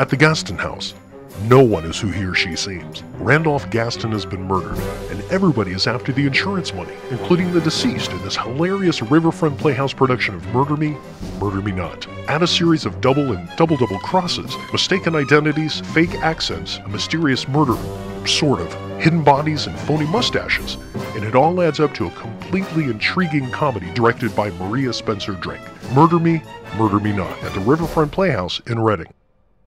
At the Gaston house, no one is who he or she seems. Randolph Gaston has been murdered, and everybody is after the insurance money, including the deceased in this hilarious Riverfront Playhouse production of Murder Me, Murder Me Not. Add a series of double and double double crosses, mistaken identities, fake accents, a mysterious murder, sort of, hidden bodies, and phony mustaches, and it all adds up to a completely intriguing comedy directed by Maria Spencer Drake. Murder Me, Murder Me Not, at the Riverfront Playhouse in Redding.